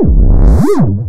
Woo!